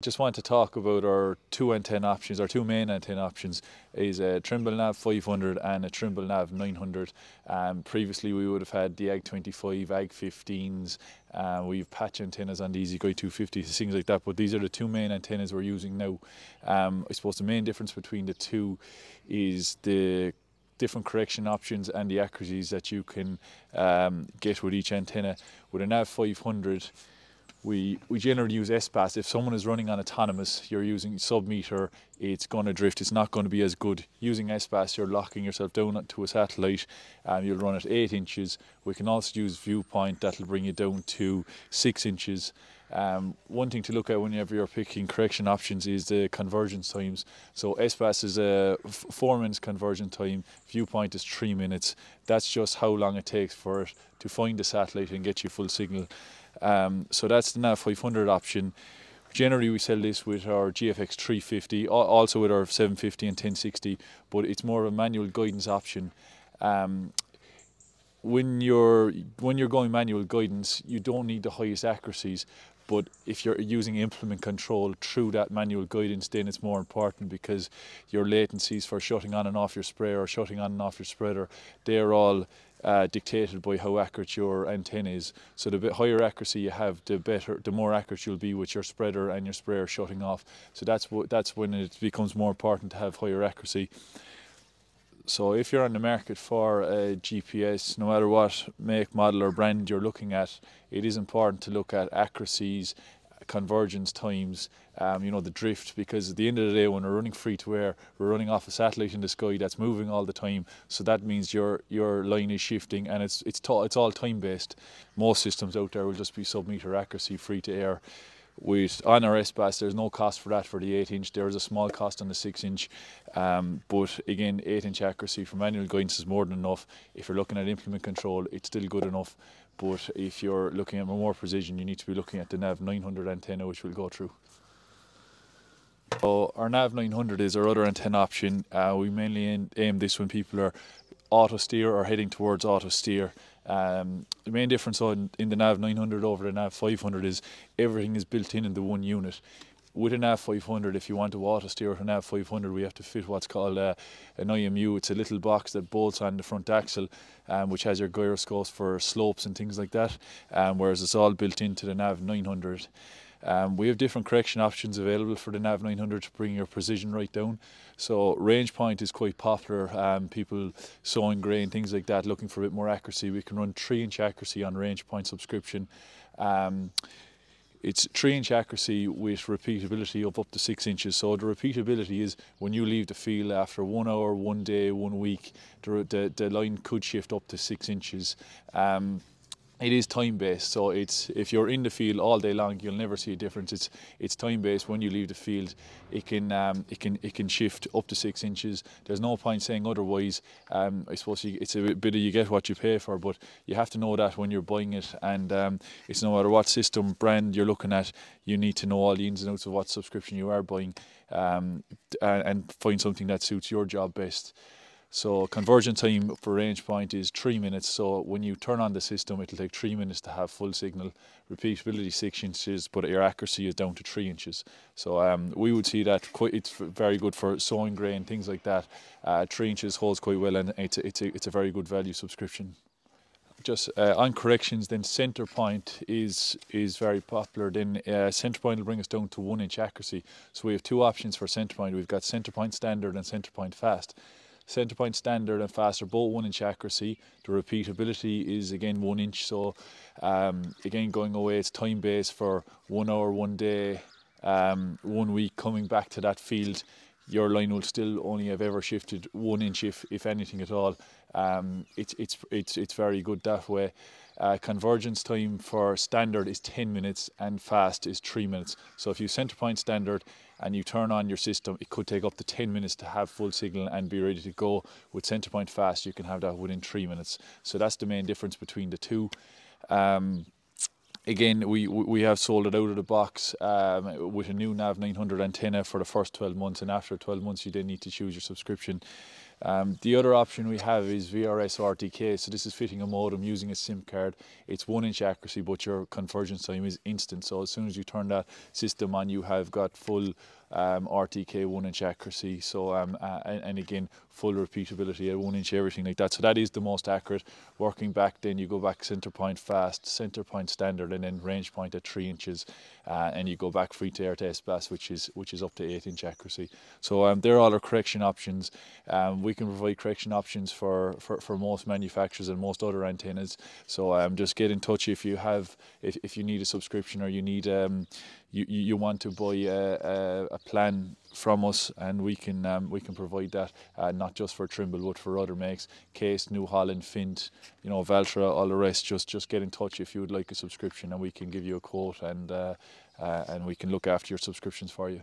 Just want to talk about our two antenna options. Our two main antenna options is a Trimble Nav 500 and a Trimble Nav 900. Um, previously, we would have had the AG 25, AG 15s. Uh, we've patch antennas on the EZ-Guide 250, things like that. But these are the two main antennas we're using now. Um, I suppose the main difference between the two is the different correction options and the accuracies that you can um, get with each antenna. With a Nav 500 we, we generally use SBAS. If someone is running on autonomous, you're using sub-meter, it's going to drift. It's not going to be as good. Using SBAS, you're locking yourself down to a satellite and you'll run at 8 inches. We can also use viewpoint, that'll bring you down to 6 inches. Um, one thing to look at whenever you're picking correction options is the convergence times. So SBAS is a four minutes convergence time, viewpoint is three minutes. That's just how long it takes for it to find the satellite and get you full signal. Um, so that's the Nav 500 option. Generally, we sell this with our GFX 350, also with our 750 and 1060, but it's more of a manual guidance option. Um, when you're when you're going manual guidance, you don't need the highest accuracies, but if you're using implement control through that manual guidance, then it's more important because your latencies for shutting on and off your sprayer or shutting on and off your spreader, they're all uh, dictated by how accurate your antenna is. So the higher accuracy you have, the better, the more accurate you'll be with your spreader and your sprayer shutting off. So that's what that's when it becomes more important to have higher accuracy. So if you're on the market for a GPS, no matter what make, model or brand you're looking at, it is important to look at accuracies, convergence times, um, you know, the drift, because at the end of the day, when we're running free to air, we're running off a satellite in the sky that's moving all the time. So that means your your line is shifting, and it's it's it's all time based. Most systems out there will just be sub meter accuracy, free to air. With on our SBAS, there's no cost for that for the 8 inch. There is a small cost on the 6 inch, um, but again, 8 inch accuracy for manual guidance is more than enough. If you're looking at implement control, it's still good enough. But if you're looking at more precision, you need to be looking at the NAV 900 antenna, which we'll go through. So our NAV 900 is our other antenna option. Uh, we mainly aim this when people are auto steer or heading towards auto steer. Um, the main difference on, in the NAV 900 over the NAV 500 is everything is built in in the one unit. With a NAV 500, if you want to auto steer a NAV 500, we have to fit what's called uh, an IMU. It's a little box that bolts on the front axle, um, which has your gyroscopes for slopes and things like that, um, whereas it's all built into the NAV 900. Um, we have different correction options available for the NAV 900 to bring your precision right down. So range point is quite popular. Um, people sowing grain, things like that, looking for a bit more accuracy. We can run three inch accuracy on range point subscription. Um, it's three inch accuracy with repeatability of up to six inches. So the repeatability is when you leave the field after one hour, one day, one week, the, the, the line could shift up to six inches. Um, it is time based so it's if you're in the field all day long you'll never see a difference. It's it's time based when you leave the field it can um, it can it can shift up to six inches. There's no point saying otherwise. Um, I suppose you, it's a bit of you get what you pay for but you have to know that when you're buying it. And um, it's no matter what system brand you're looking at you need to know all the ins and outs of what subscription you are buying um, and find something that suits your job best so convergence time for range point is three minutes. So when you turn on the system, it'll take three minutes to have full signal. Repeatability six inches, but your accuracy is down to three inches. So um, we would see that quite, it's very good for sowing grain, things like that. Uh, three inches holds quite well, and it's a, it's a, it's a very good value subscription. Just uh, on corrections, then center point is is very popular. Then uh, center point will bring us down to one inch accuracy. So we have two options for center point. We've got center point standard and center point fast. Centre point standard and faster, both one inch accuracy. The repeatability is again one inch. So um, again, going away, it's time based for one hour, one day, um, one week. Coming back to that field, your line will still only have ever shifted one inch, if if anything at all. Um, it's it's it's it's very good that way. Uh, convergence time for standard is 10 minutes and fast is 3 minutes. So if you center point standard and you turn on your system, it could take up to 10 minutes to have full signal and be ready to go. With center point fast, you can have that within 3 minutes. So that's the main difference between the two. Um, again, we we have sold it out of the box um, with a new Nav 900 antenna for the first 12 months, and after 12 months, you then need to choose your subscription. Um, the other option we have is VRS RTK. So this is fitting a modem using a SIM card. It's one inch accuracy, but your convergence time is instant. So as soon as you turn that system on, you have got full um, RTK one inch accuracy. So um, uh, and, and, again full repeatability at one inch everything like that. So that is the most accurate. Working back, then you go back center point fast, center point standard, and then range point at three inches, uh, and you go back free to air to SBAS, which is which is up to eight inch accuracy. So um, there are all our correction options. Um, we can provide correction options for, for, for most manufacturers and most other antennas. So um, just get in touch if you have if, if you need a subscription or you need um, you, you want to buy a, a, a plan from us and we can um, we can provide that uh, not just for Trimble but for other makes Case, New Holland, Fendt, you know Valtra, all the rest just just get in touch if you would like a subscription and we can give you a quote and uh, uh, and we can look after your subscriptions for you.